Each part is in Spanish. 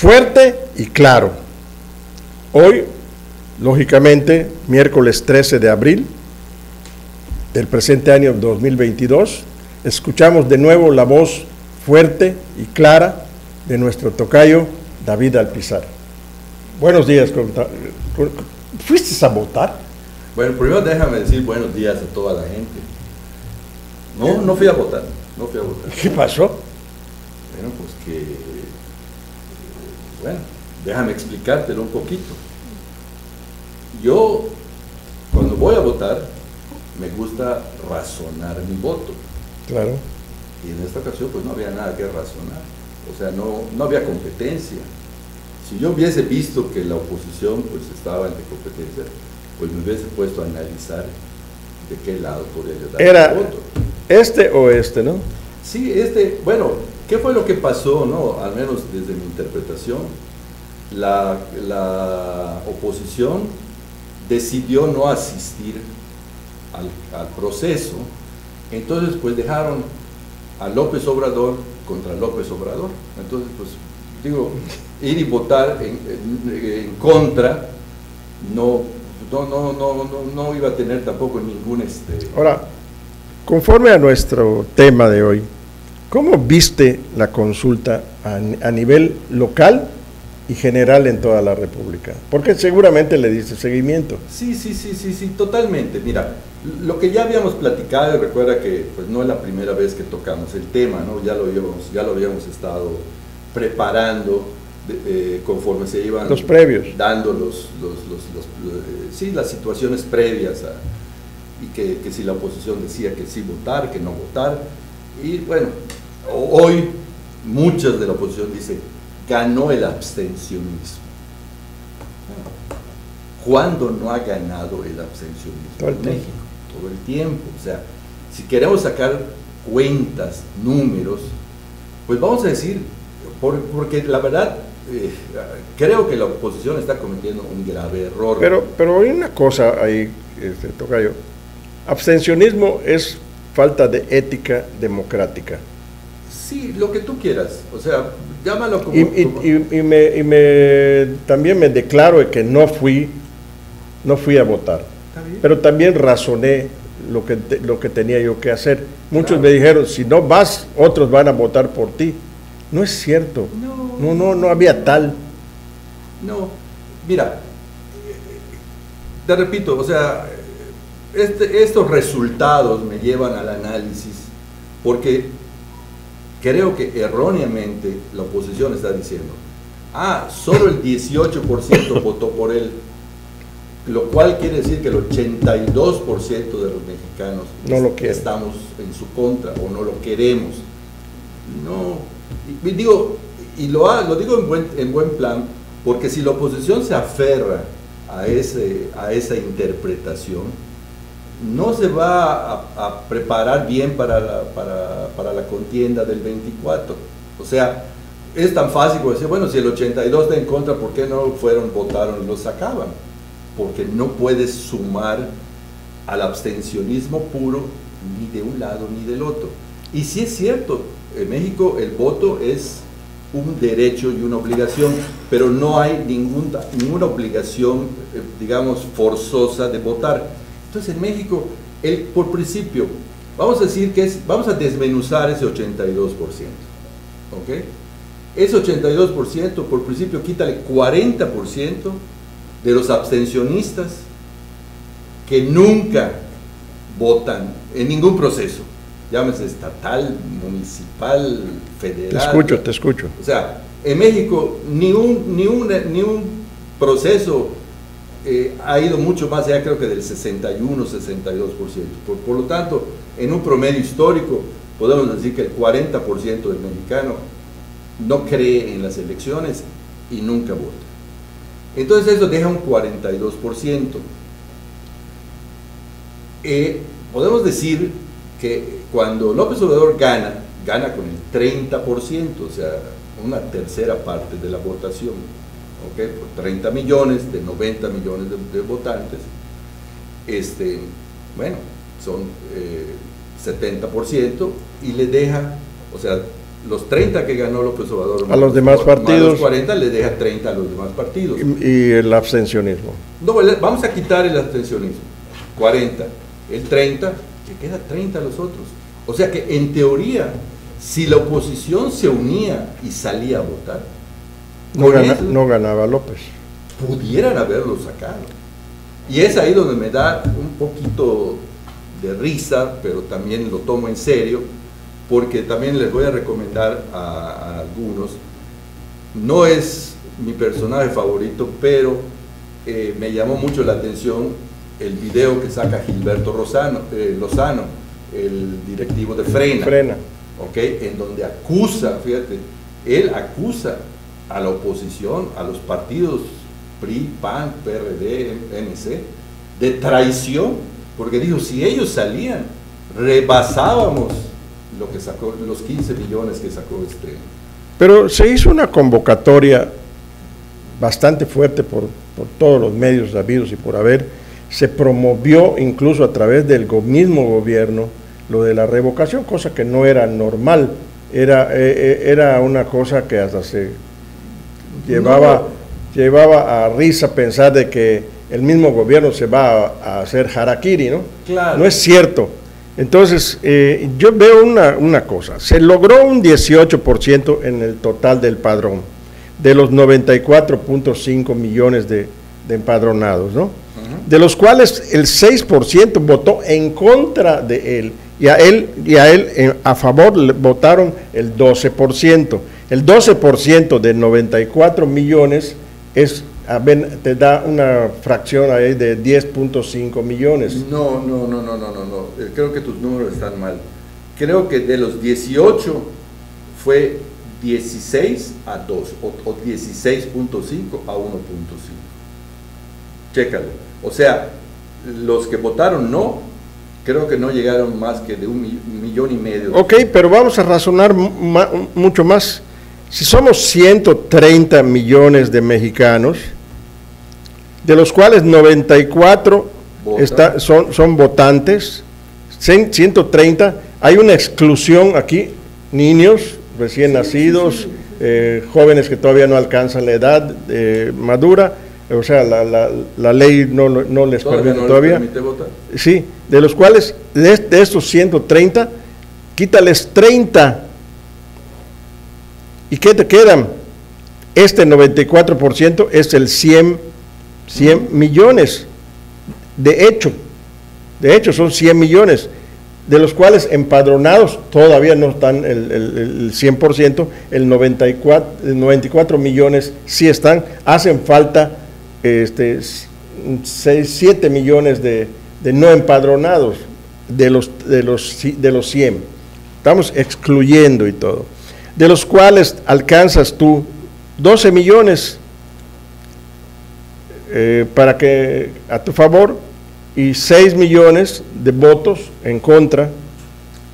fuerte y claro. Hoy, lógicamente, miércoles 13 de abril del presente año 2022, escuchamos de nuevo la voz fuerte y clara de nuestro tocayo David Alpizar. Buenos días. ¿Fuiste a votar? Bueno, primero déjame decir buenos días a toda la gente. No, no fui a votar. No fui a votar. ¿Qué pasó? Bueno, pues que. Bueno, déjame explicártelo un poquito. Yo, cuando voy a votar, me gusta razonar mi voto. Claro. Y en esta ocasión, pues no había nada que razonar. O sea, no, no había competencia. Si yo hubiese visto que la oposición pues estaba en competencia, pues me hubiese puesto a analizar de qué lado podría yo dar Era voto. este o este, ¿no? Sí, este, bueno, ¿qué fue lo que pasó, no? Al menos desde mi interpretación. La, la oposición decidió no asistir al, al proceso, entonces pues dejaron a López Obrador contra López Obrador. Entonces, pues, digo, ir y votar en, contra no, no, no, no, no, iba a tener tampoco ningún... Este... Ahora, conforme a nuestro tema de hoy, ¿cómo viste la consulta a, a nivel local y general en toda la República? Porque seguramente le diste seguimiento. Sí, sí, sí, sí, sí, totalmente. Mira, lo que ya habíamos platicado, y recuerda que pues, no es la primera vez que tocamos el tema, ¿no? ya, lo habíamos, ya lo habíamos estado preparando eh, conforme se iban los previos. dando los, los, eh, sí, las situaciones previas y que, que, si la oposición decía que sí votar, que no votar. Y bueno, hoy muchas de la oposición dice ganó el abstencionismo. ¿Cuándo no ha ganado el abstencionismo en México? todo el tiempo. O sea, si queremos sacar cuentas, números, pues vamos a decir, porque la verdad, eh, creo que la oposición está cometiendo un grave error. Pero, pero hay una cosa ahí, este, Tocayo. Abstencionismo es falta de ética democrática. Sí, lo que tú quieras. O sea, llámalo como... Y, y, me, y me, también me declaro que no fui, no fui a votar pero también razoné lo que, lo que tenía yo que hacer. Muchos me dijeron, si no vas, otros van a votar por ti. No es cierto. No, no, no, había tal. No, mira, te repito, o sea, este, estos resultados me llevan al análisis porque creo que erróneamente la oposición está diciendo, ah, solo el 18% votó por él lo cual quiere decir que el 82% de los mexicanos no lo estamos en su contra o no lo queremos. No, y, digo, y lo, lo digo en buen, en buen plan, porque si la oposición se aferra a, ese, a esa interpretación, no se va a, preparar bien para la, para, para la contienda del 24. O sea, es tan fácil como decir, bueno, si el 82 está en contra, ¿por qué no fueron, votaron y lo sacaban? porque no puedes sumar al abstencionismo puro ni de un lado ni del otro. Y sí es cierto, en México el voto es un derecho y una obligación, pero no hay ninguna obligación, eh, digamos, forzosa de votar. Entonces en México, el, por principio, vamos a decir que es, vamos a desmenuzar ese 82%. ¿Ok? Ese 82%, por principio, quítale 40% de los abstencionistas que nunca votan en ningún proceso, llámese estatal, municipal, federal. Te escucho, te escucho. O sea, en México ni un, ni ni un proceso eh, ha ido mucho más allá, creo que del 61, 62%. Por, por lo tanto, en un promedio histórico, podemos decir que el 40% del mexicano no cree en las elecciones y nunca vota. Entonces eso deja un 42%. Eh, podemos decir que cuando López Obrador gana, gana con el 30%, o sea, una tercera parte de la votación, Por 30 millones de 90 millones de, votantes, este, bueno, son 70% eh, y le deja, o sea, los 30 que ganó López Obrador. A los demás partidos. los 40 le deja 30 a los demás partidos. Y, el abstencionismo. No, vamos a quitar el abstencionismo. 40. El 30, que queda 30 a los otros. O sea que en teoría, si la oposición se unía y salía a votar, no, ganaba López. Pudieran haberlo sacado. Y es ahí donde me da un poquito de risa, pero también lo tomo en serio, porque también les voy a recomendar a, algunos, no es mi personaje favorito, pero eh, me llamó mucho la atención el video que saca Gilberto Rosano, eh, Lozano, el directivo de Frena, Frena. ¿okay? en donde acusa, fíjate, él acusa a la oposición, a los partidos PRI, PAN, PRD, NC, de traición, porque dijo, si ellos salían, rebasábamos lo que sacó, los 15 millones que sacó este. Pero se hizo una convocatoria bastante fuerte por, por todos los medios habidos y por haber, se promovió incluso a través del mismo gobierno lo de la revocación, cosa que no era normal, era, eh, eh, era una cosa que hasta se llevaba, llevaba a risa pensar de que el mismo gobierno se va a, hacer harakiri, ¿no? Claro. No es cierto. Entonces, eh, yo veo una, cosa, se logró un 18% en el total del padrón, de los 94.5 millones de, empadronados, ¿no? De los cuales el 6% votó en contra de él y a él, y a, él eh, a favor votaron el 12%. El 12% de 94 millones es, te da una fracción ahí de 10.5 millones. No, no, no, no, no, no, no. Eh, creo que tus números están mal. Creo que de los 18 fue 16 a 2 o, 16.5 a 1.5. Chécalo. O sea, los que votaron no, creo que no llegaron más que de un millón y medio. Ok, pero vamos a razonar mucho más. Si somos 130 millones de mexicanos, de los cuales 94 está, son, son votantes, 130, hay una exclusión aquí, niños recién nacidos, eh, jóvenes que todavía no alcanzan la edad eh, madura, o sea, la, la, la ley no, no les permite todavía. Sí, de los cuales, de, de estos 130, quítales 30 ¿Y qué te quedan? Este 94% es el 100, 100 millones. De hecho, de hecho son 100 millones, de los cuales empadronados todavía no están el, el, 100%, el 94, 94 millones sí están, hacen falta este, 6, 7 millones de, de, no empadronados de los, de, los, de los 100. Estamos excluyendo y todo de los cuales alcanzas tú 12 millones eh, para que a tu favor y 6 millones de votos en contra,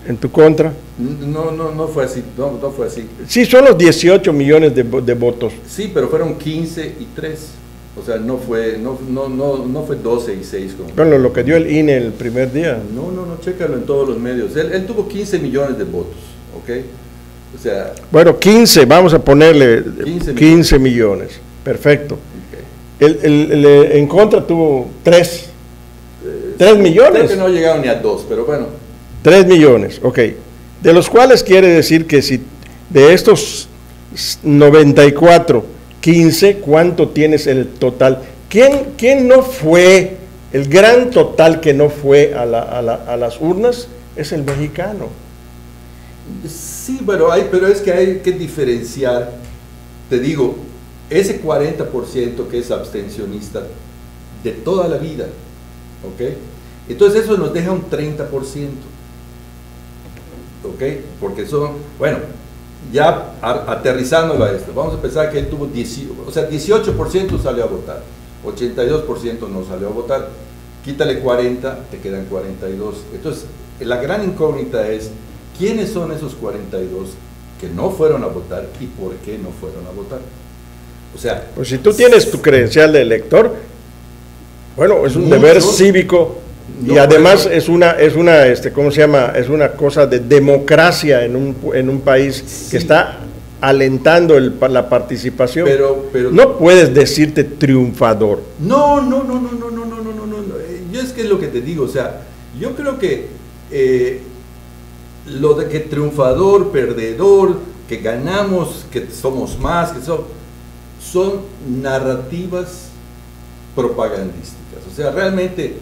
en tu contra. No, no, no fue así, no, no fue así. Sí, son los 18 millones de, de, votos. Sí, pero fueron 15 y 3. O sea, no fue, no, no, no, no fue 12 y 6. Como... Bueno, lo que dio el INE el primer día. No, no, no, chécalo en todos los medios. Él, él tuvo 15 millones de votos, ¿ok? Bueno, 15, vamos a ponerle 15, millones. Perfecto. El, en contra tuvo 3. 3 eh, millones. Creo que no llegaron ni a 2, pero bueno. 3 millones, ok. De los cuales quiere decir que si de estos 94, 15, ¿cuánto tienes el total? ¿Quién, quién no fue, el gran total que no fue a, la, a, la, a las urnas? Es el mexicano. Sí, bueno, hay, pero es que hay que diferenciar, te digo, ese 40% que es abstencionista de toda la vida, ¿ok? Entonces eso nos deja un 30%, ¿ok? Porque son, bueno, ya aterrizándolo a esto, vamos a pensar que él tuvo 18, o sea, 18% salió a votar, 82% no salió a votar, quítale 40, te quedan 42. Entonces, la gran incógnita es, ¿Quiénes son esos 42 que no fueron a votar y por qué no fueron a votar? O sea, pues si tú tienes tu credencial de elector, bueno, es un deber cívico y además es una, es una, este, ¿cómo se llama? Es una cosa de democracia en un, en un país que está alentando el, la participación. Pero, pero, no puedes decirte triunfador. No, no, no, no, no, no, no, no, no, no. Yo es que es lo que te digo, o sea, yo creo que eh, lo de que triunfador, perdedor, que ganamos, que somos más, que son, son narrativas propagandísticas. O sea, realmente,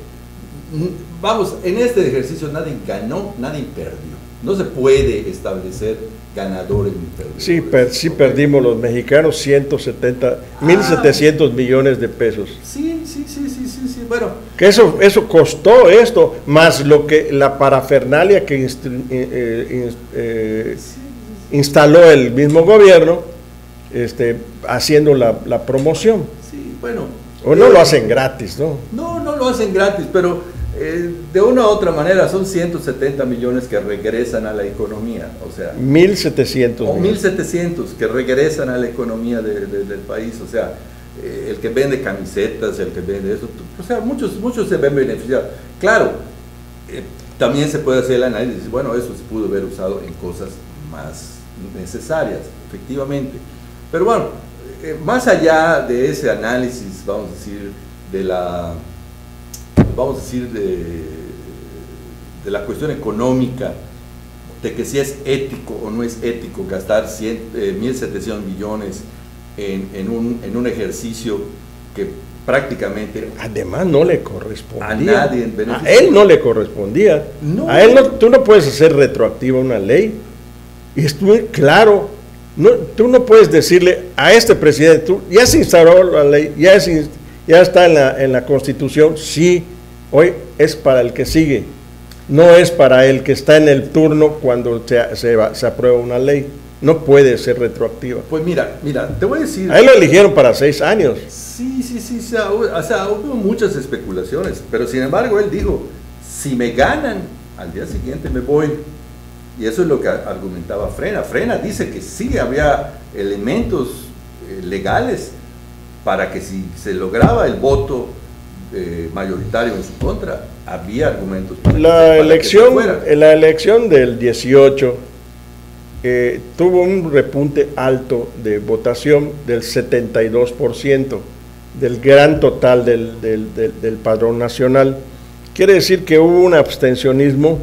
vamos, en este ejercicio nadie ganó, nadie perdió. No se puede establecer ganadores ni perdedores. Sí, sí perdimos los mexicanos 170, 1.700 ah. millones de pesos. Sí, sí, sí, sí, sí, sí, bueno. Que eso, eso costó esto, más lo que la parafernalia que eh, eh, eh, instaló el mismo gobierno, este, haciendo la, la promoción. Sí, bueno. O no lo hacen gratis, ¿no? No, no lo hacen gratis, pero eh, de una u otra manera son 170 millones que regresan a la economía, o sea... 1.700. O 1.700 que regresan a la economía del país, o sea, eh, el que vende camisetas, el que vende eso, o sea, muchos, muchos se ven beneficiados. Claro, eh, también se puede hacer el análisis, bueno, eso se pudo haber usado en cosas más necesarias, efectivamente. Pero bueno, más allá de ese análisis, vamos a decir, de la vamos a decir, de, de la cuestión económica, de que si es ético o no es ético gastar 1.700 eh, millones en, en, un, en un ejercicio que prácticamente además no le correspondía. a nadie a él no le correspondía. A él no, tú no puedes hacer retroactiva una ley. Y estuve claro no, tú no puedes decirle a este presidente tú, ya se instauró la ley ya, ya está en la, en la constitución sí Hoy es para el que sigue, no es para el que está en el turno cuando se, se, aprueba una ley. No puede ser retroactiva. Pues mira, mira, te voy a decir. A él lo eligieron para seis años. Sí, sí, sí, o sea, hubo muchas especulaciones, pero sin embargo él dijo, si me ganan, al día siguiente me voy. Y eso es lo que argumentaba Frena. Frena dice que sí había elementos eh, legales para que si se lograba el voto eh, mayoritario en su contra, había argumentos para la elección La elección del 18 eh, tuvo un repunte alto de votación del 72% del gran total del, del, padrón nacional. Quiere decir que hubo un abstencionismo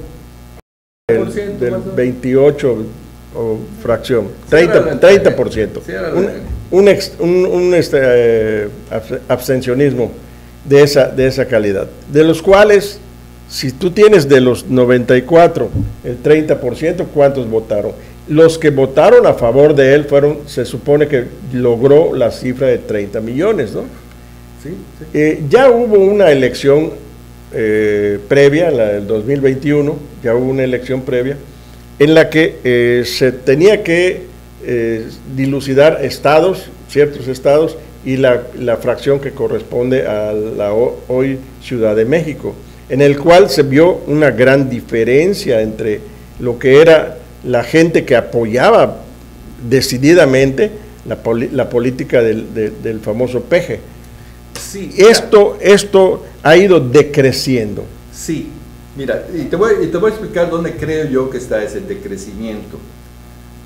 del, 28 o fracción, 30%. 30% un, un, un, este, eh, abstencionismo de esa, de esa calidad, de los cuales, si tú tienes de los 94, el 30%, ¿cuántos votaron? Los que votaron a favor de él fueron, se supone que logró la cifra de 30 millones, ¿no? Sí, eh, ya hubo una elección eh, previa, la del 2021, ya hubo una elección previa, en la que eh, se tenía que dilucidar estados, ciertos estados, y la, fracción que corresponde a la hoy Ciudad de México, en el cual se vio una gran diferencia entre lo que era la gente que apoyaba decididamente la, la política del, del, famoso peje. Sí, esto, esto ha ido decreciendo. Sí, mira, y te, voy, y te voy a explicar dónde creo yo que está ese decrecimiento.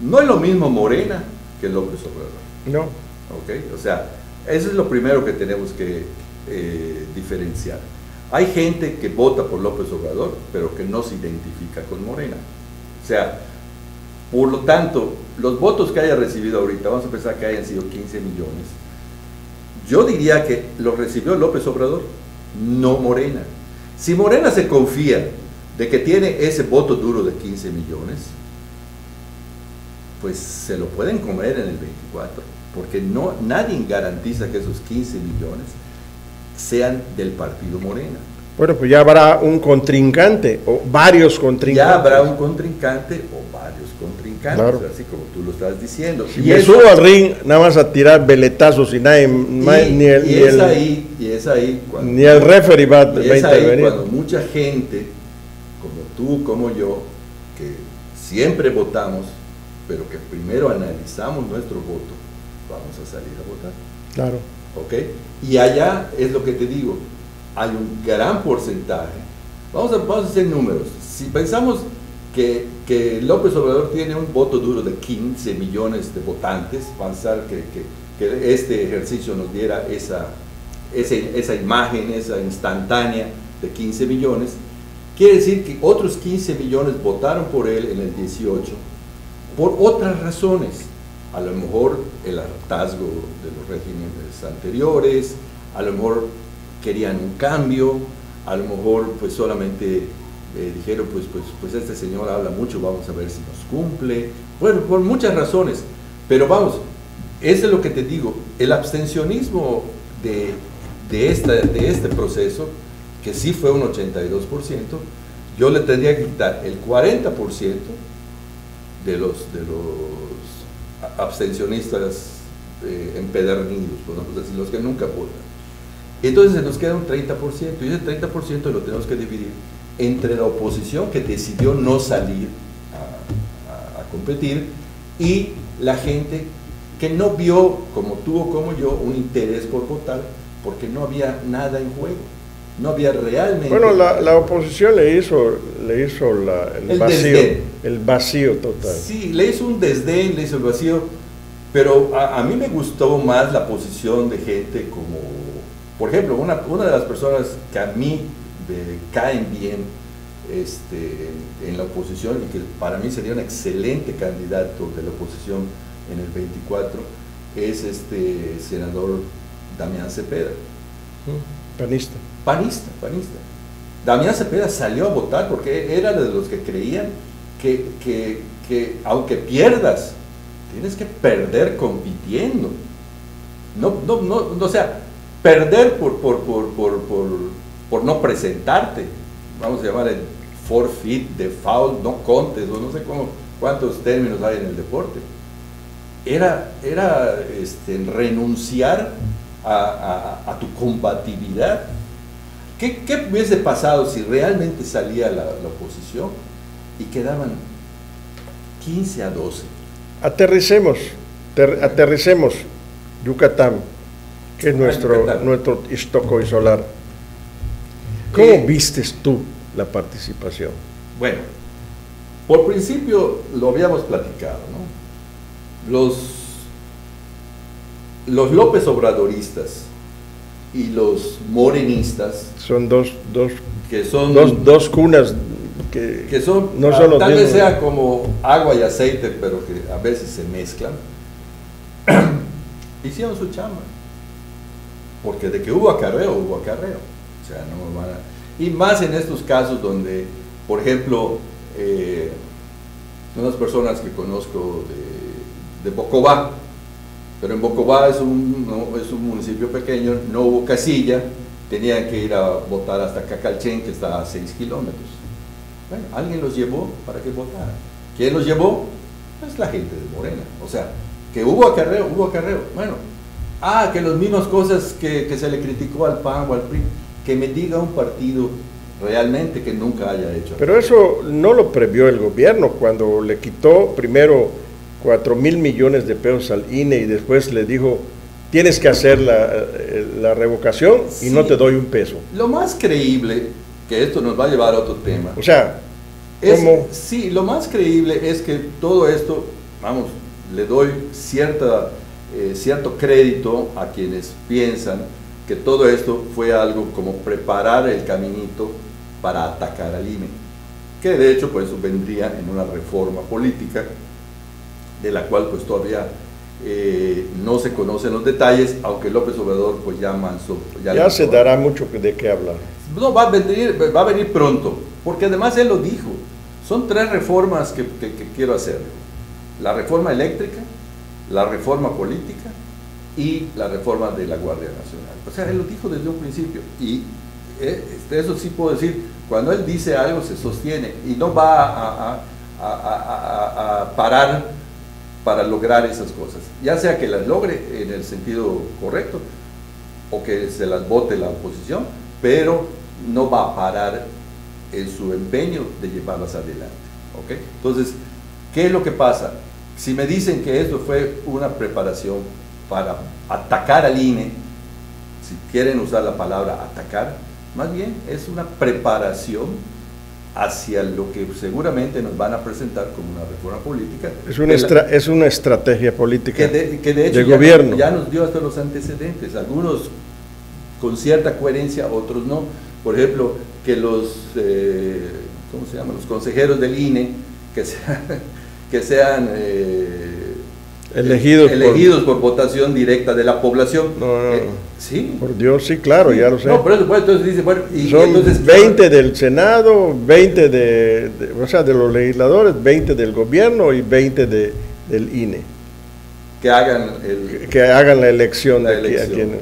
No es lo mismo Morena que López Obrador. No. ¿Ok? O sea, eso es lo primero que tenemos que eh, diferenciar. Hay gente que vota por López Obrador, pero que no se identifica con Morena. O sea, por lo tanto, los votos que haya recibido ahorita, vamos a pensar que hayan sido 15 millones, yo diría que los recibió López Obrador, no Morena. Si Morena se confía de que tiene ese voto duro de 15 millones, pues se lo pueden comer en el 24 porque no, nadie garantiza que esos 15 millones sean del partido Morena. Bueno, pues ya habrá un contrincante o varios contrincantes. Ya habrá un contrincante o varios contrincantes, así como tú lo estás diciendo. Si y me subo al ring nada más a tirar veletazos y nadie, ni el... Y es ahí, y es ahí cuando... Ni el referee va, y es ahí cuando mucha gente, como tú, como yo, que siempre votamos, pero que primero analizamos nuestro voto, vamos a salir a votar. Claro. ¿Ok? Y allá es lo que te digo, hay un gran porcentaje Vamos a, vamos a hacer números. Si pensamos que, que, López Obrador tiene un voto duro de 15 millones de votantes, pensar que, que, que este ejercicio nos diera esa, esa, esa imagen, esa instantánea de 15 millones, quiere decir que otros 15 millones votaron por él en el 18 por otras razones. A lo mejor el hartazgo de los regímenes anteriores, a lo mejor querían un cambio, a lo mejor pues solamente eh, dijeron pues, pues, pues este señor habla mucho, vamos a ver si nos cumple. Bueno, por muchas razones. Pero vamos, eso es lo que te digo, el abstencionismo de, de, esta, de este proceso, que sí fue un 82%, yo le tendría que quitar el 40% de los, de los abstencionistas eh, empedernidos, los que nunca votan. Entonces se nos queda un 30%, y ese 30% lo tenemos que dividir entre la oposición que decidió no salir a, a, competir y la gente que no vio, como tuvo como yo, un interés por votar, porque no había nada en juego. No había realmente... Bueno, la, la oposición le hizo, le hizo la, el, El vacío, desdén. el vacío total. Sí, le hizo un desdén, le hizo el vacío, pero a, a mí me gustó más la posición de gente como, por ejemplo, una, una de las personas que a mí me caen bien este, en, en la oposición y que para mí sería un excelente candidato de la oposición en el 24 es este senador Damián Cepeda, Panista. Panista, panista. Damián Cepeda salió a votar porque era de los que creían que, que, que aunque pierdas, tienes que perder compitiendo. No, no, no, no, o sea, perder por, por, por, por, por, no presentarte, vamos a llamar el forfeit, default, no contes, o no sé cuántos términos hay en el deporte. Era, era este, renunciar a, a tu combatividad. ¿Qué, ¿Qué, hubiese pasado si realmente salía la, la, oposición y quedaban 15 a 12? Aterricemos, ter, aterricemos Yucatán, que es nuestro, Yucatán. nuestro Istoco y Solar. ¿Cómo Eh, vistes tú la participación? Bueno, por principio lo habíamos platicado, ¿no? Los, los López Obradoristas y los morenistas, Son dos, dos, que son, dos, dos cunas que, que son no tal vez sea como agua y aceite, pero que a veces se mezclan, hicieron su chamba. Porque de que hubo acarreo, hubo acarreo. O sea, no van a- Y más en estos casos donde, por ejemplo, eh, unas personas que conozco de, de Bocobá, pero en Bocobá es un, es un municipio pequeño, no hubo casilla, tenían que ir a votar hasta Cacalchen, que está a 6 kilómetros. Bueno, alguien los llevó para que votaran. ¿Quién los llevó? Pues la gente de Morena. O sea, que hubo acarreo, hubo acarreo. Bueno, ah, que las mismas cosas que, que se le criticó al PAN o al PRI, que me diga un partido realmente que nunca haya hecho. Pero eso no lo previó el gobierno cuando le quitó primero 4 mil millones de pesos al INE y después le dijo, tienes que hacer la, eh, la revocación y no te doy un peso. Lo más creíble, que esto nos va a llevar a otro tema, O sea, es, ¿cómo? sí, lo más creíble es que todo esto, vamos, le doy cierta, eh, cierto crédito a quienes piensan que todo esto fue algo como preparar el caminito para atacar al INE, que de hecho pues vendría en una reforma política de la cual pues todavía eh, no se conocen los detalles, aunque López Obrador pues ya manso. Ya se dijo, dará mucho de qué hablar. no, va a venir, va a venir pronto, porque además él lo dijo. Son tres reformas que, que- que quiero hacer. La reforma eléctrica, la reforma política y la reforma de la Guardia Nacional. O sea, él lo dijo desde un principio. Y eh, este, eso sí puedo decir, cuando él dice algo se sostiene y no va a, a- a- a- a- a parar para lograr esas cosas. Ya sea que las logre en el sentido correcto o que se las vote la oposición, pero no va a parar en su empeño de llevarlas adelante. ¿ok? Entonces, ¿qué es lo que pasa? Si me dicen que esto fue una preparación para atacar al INE, si quieren usar la palabra atacar, más bien es una preparación hacia lo que seguramente nos van a presentar como una reforma política. Es una, es una estrategia política de, que de, hecho gobierno. ya nos dio hasta los antecedentes, algunos con cierta coherencia, otros no. Por ejemplo, que los, eh, ¿cómo se llama? Los consejeros del INE, que sean, que sean eh, elegidos, elegidos por, votación directa de la población. No, no, eh, sí. Por Dios, sí, claro, ya lo sé. No, por eso, pues, entonces dice, bueno, y, Son entonces, 20 del Senado, 20 de, o sea, de los legisladores, 20 del gobierno y 20 de, del INE. Que hagan, el, que, hagan la elección la de aquí, elección. aquí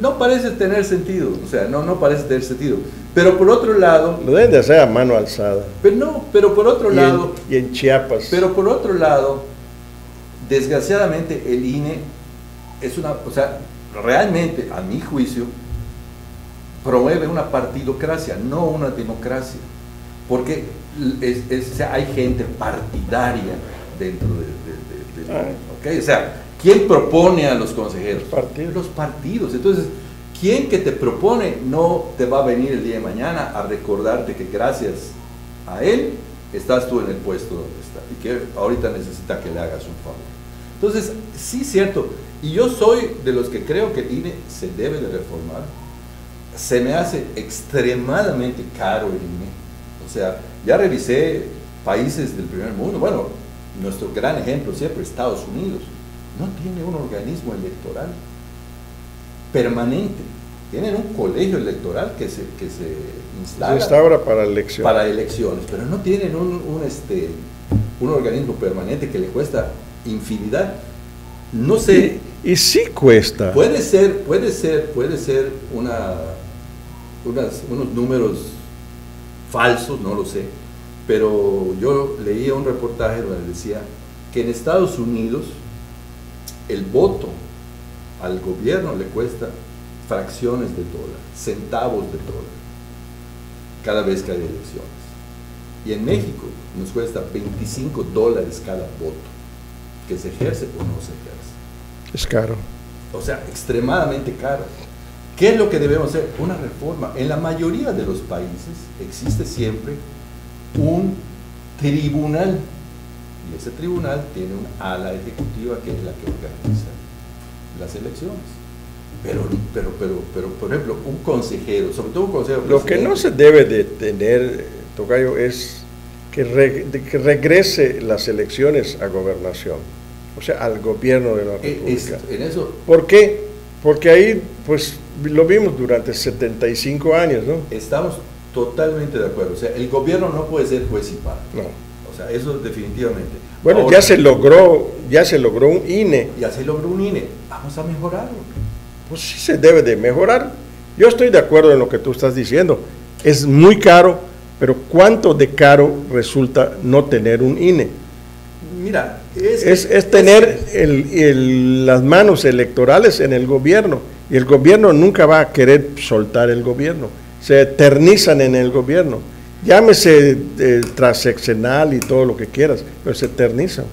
No parece tener sentido, o sea, no, no parece tener sentido. Pero por otro lado... Lo deben de hacer a mano alzada. Pero no, pero por otro Y lado... en, y en Chiapas. Pero por otro lado, desgraciadamente el INE es una, o sea, realmente, a mi juicio, promueve una partidocracia, no una democracia. Porque es- es- o sea, hay gente partidaria dentro de, de- de- del Ah. O sea, ¿quién propone a los consejeros? Los partidos. Los partidos. Entonces, ¿quién que te propone no te va a venir el día de mañana a recordarte que gracias a él estás tú en el puesto donde está y que ahorita necesita que le hagas un favor? Entonces, sí, cierto. Y yo soy de los que creo que el INE se debe de reformar. Se me hace extremadamente caro el INE. O sea, ya revisé países del primer mundo. Bueno, nuestro gran ejemplo siempre, Estados Unidos. No tiene un organismo electoral permanente. Tienen un colegio electoral que se, que se instala Se instaura para la elección. para elecciones, pero no tienen un, un, este, un organismo permanente que le cuesta infinidad. No sé, Y sí cuesta. puede ser, puede ser, puede ser una, unas- unos números falsos, no lo sé, pero yo leía un reportaje donde decía que en Estados Unidos el voto al gobierno le cuesta fracciones de dólar, centavos de dólar, cada vez que hay elecciones. Y en México nos cuesta 25 dólares cada voto, que se ejerce o no se ejerce. Es caro. O sea, extremadamente caro. ¿Qué es lo que debemos hacer? Una reforma. En la mayoría de los países existe siempre un tribunal. Y ese tribunal tiene una ala ejecutiva que es la que organiza las elecciones. Pero, pero, pero, pero, por ejemplo, un consejero, sobre todo un consejero Lo que no se debe de tener, Tocayo, es que, re- de que regrese las elecciones a gobernación, o sea, al gobierno de la Eh, República. en eso ¿Por qué? Porque ahí, pues, lo vimos durante 75 años, ¿no? estamos totalmente de acuerdo. O sea, el gobierno no puede ser juez y parte. No. O sea, eso definitivamente. Bueno, Ahora- ya se logró, ya se logró un INE, Ya se logró un INE. Vamos a mejorarlo. pues sí se debe de mejorar. Yo estoy de acuerdo en lo que tú estás diciendo. Es muy caro, pero ¿cuánto de caro resulta no tener un INE? Mira, es, es, es tener el- el- las manos electorales en el gobierno y el gobierno nunca va a querer soltar el gobierno, se eternizan en el gobierno, llámese eh, transeccional y todo lo que quieras, pero se eternizan.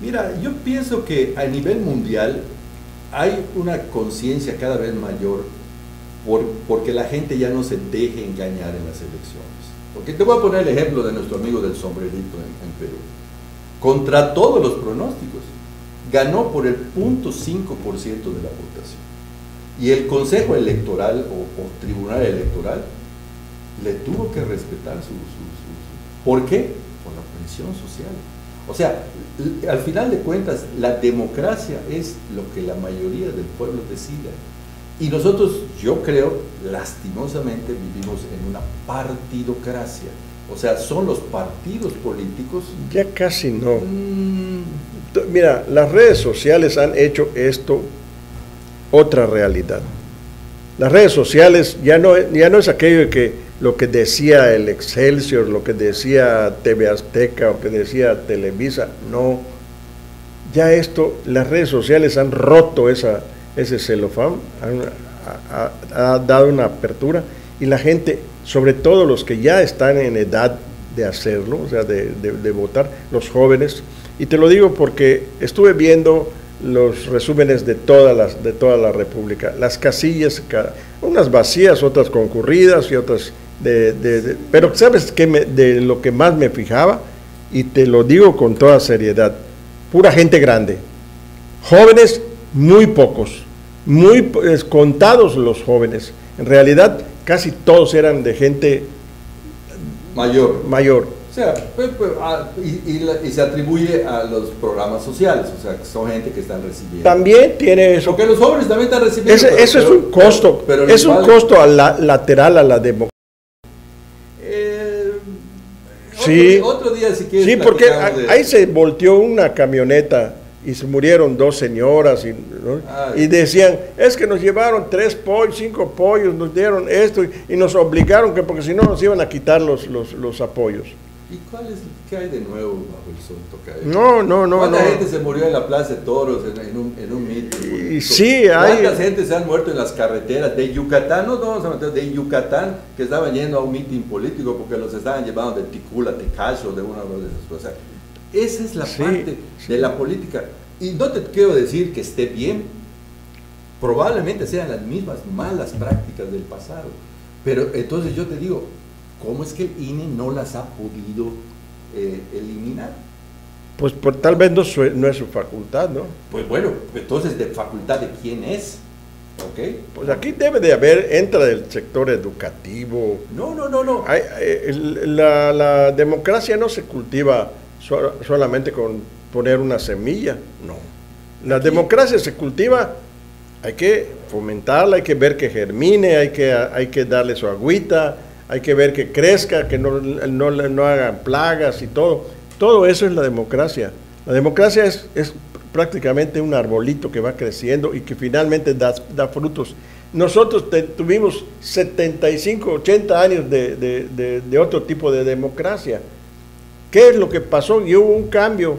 Mira, yo pienso que a nivel mundial hay una conciencia cada vez mayor por, porque la gente ya no se deje engañar en las elecciones. Porque te voy a poner el ejemplo de nuestro amigo del sombrerito en, en Perú. Contra todos los pronósticos, ganó por el 0.5% de la votación. Y el Consejo Electoral o, Tribunal Electoral le tuvo que respetar su, su- su- ¿Por qué? Por la presión social. O sea, al final de cuentas, la democracia es lo que la mayoría del pueblo decida. Y nosotros, yo creo, lastimosamente vivimos en una partidocracia. O sea, son los partidos políticos. Ya casi no. mm, Mira, las redes sociales han hecho esto otra realidad. Las redes sociales ya no, ya no es aquello de que lo que decía el Excelsior, lo que decía TV Azteca o que decía Televisa, no. Ya esto, las redes sociales han roto esa, ese celofán, han ha- ha- ha dado una apertura y la gente, sobre todo los que ya están en edad de hacerlo, o sea, de, votar, los jóvenes, y te lo digo porque estuve viendo los resúmenes de todas las de toda la República. Las casillas, unas vacías, otras concurridas y otras de, pero sabes que de lo que más me fijaba y te lo digo con toda seriedad, pura gente grande, jóvenes muy pocos, muy contados los jóvenes. En realidad casi todos eran de gente mayor. Mayor o sea, pues, pues, ah, y, se atribuye a los programas sociales, o sea, que son gente que están recibiendo. También tiene eso. Porque los jóvenes también están recibiendo. eso es un costo, es un costo a la, lateral a la democracia. Eh, sí, otro, día si quieres. Sí, porque ahí se volteó una camioneta y se murieron dos señoras y, y, decían, es que nos llevaron tres pollos, cinco pollos, nos dieron esto y, nos obligaron que porque si no nos iban a quitar los, los, los apoyos. ¿Y cuál es, qué hay de nuevo bajo el sol? No, no, no. ¿Cuánta gente se murió en la Plaza de Toros en, un, en un mitin? Y, sí, hay. ¿Cuánta gente se han muerto en las carreteras de Yucatán? No, vamos a meter de Yucatán, que estaban yendo a un mitin político porque los estaban llevando de Ticula, Tecacho, de una de esas cosas. Esa es la parte de la política. Y no te quiero decir que esté bien, probablemente sean las mismas malas prácticas del pasado. Pero entonces yo te digo, ¿Cómo es que el INE no las ha podido eh, eliminar? Pues por, tal vez no, no, es su facultad, ¿no? Pues bueno, entonces, ¿de facultad de quién es? ¿Ok? Pues aquí debe de haber, entra del sector educativo. No, no, no, no. la, democracia no se cultiva solamente con poner una semilla, no. La democracia se cultiva, hay que fomentarla, hay que ver que germine, hay que, hay que darle su agüita, hay que ver que crezca, que no, no, no hagan plagas y todo. Todo eso es la democracia. La democracia es, es prácticamente un arbolito que va creciendo y que finalmente da, da frutos. Nosotros tuvimos 75, 80 años de, de, de, otro tipo de democracia. ¿Qué es lo que pasó? Y hubo un cambio,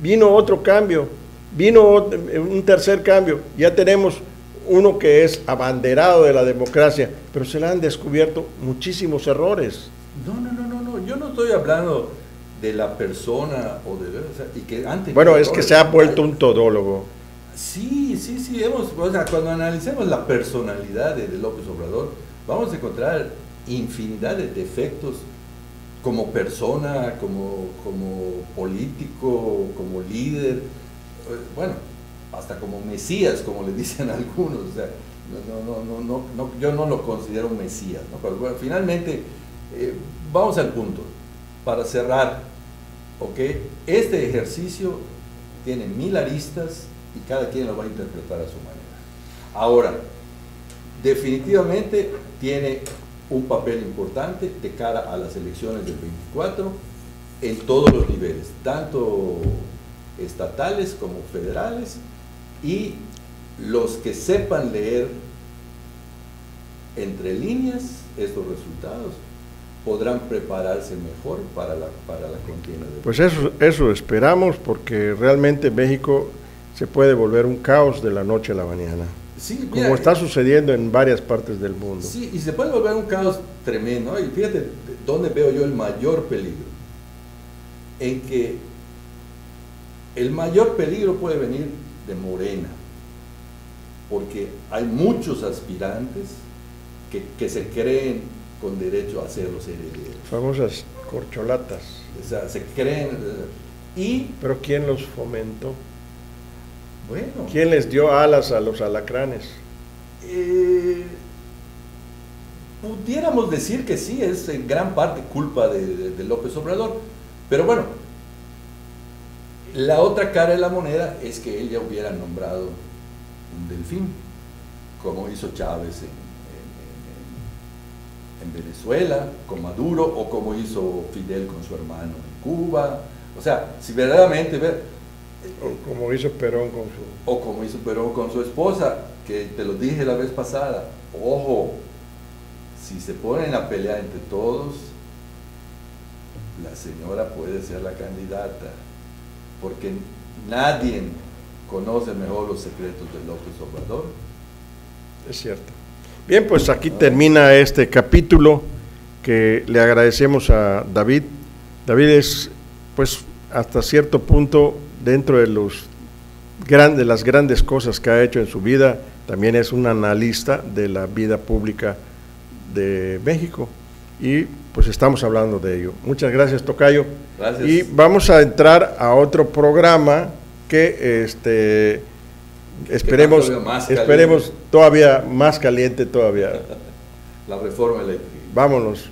vino otro cambio, vino un tercer cambio. Ya tenemos uno que es abanderado de la democracia, pero se le han descubierto muchísimos errores. No, no, no, no, no. yo no estoy hablando de la persona o de y que antes bueno es que se ha vuelto un todólogo sí sí sí hemos o sea cuando analicemos la personalidad de, López Obrador vamos a encontrar infinidad de defectos como persona como como político como líder eh, bueno hasta como Mesías, como le dicen algunos. O sea, no, no, no, no, yo no lo considero un Mesías. Bueno, finalmente, eh, vamos al punto, para cerrar. ¿ok? Este ejercicio tiene mil aristas y cada quien lo va a interpretar a su manera. Ahora, definitivamente tiene un papel importante de cara a las elecciones del 24 en todos los niveles, tanto estatales como federales y los que sepan leer entre líneas estos resultados podrán prepararse mejor para la, para la contienda. pues eso, eso esperamos porque realmente México se puede volver un caos de la noche a la mañana. Como está sucediendo en varias partes del mundo. Sí, y se puede volver un caos tremendo. Y fíjate dónde veo yo el mayor peligro. En que el mayor peligro puede venir de Morena, porque hay muchos aspirantes que, se creen con derecho a ser los herederos. Famosas corcholatas. O sea, se creen... Y, ¿Pero quién los fomentó? Bueno. ¿Quién les dio alas a los alacranes? Eh, pudiéramos decir que sí, es en gran parte culpa de López Obrador, pero bueno, la otra cara de la moneda es que él ya hubiera nombrado un delfín, como hizo Chávez en, Venezuela con Maduro o como hizo Fidel con su hermano en Cuba. O sea, si verdaderamente ver... O como hizo Perón con su... O como hizo Perón con su esposa, que te lo dije la vez pasada, ojo, si se ponen a pelear entre todos, la señora puede ser la candidata porque nadie conoce mejor los secretos de López Obrador. Es cierto. Bien, pues aquí termina este capítulo que le agradecemos a David. David es, pues, hasta cierto punto, dentro de los de las grandes cosas que ha hecho en su vida, también es un analista de la vida pública de México. Y pues estamos hablando de ello. Muchas gracias, Tocayo. Gracias. Y vamos a entrar a otro programa que este esperemos, todavía más esperemos todavía más caliente todavía. La reforma eléctrica. Vámonos.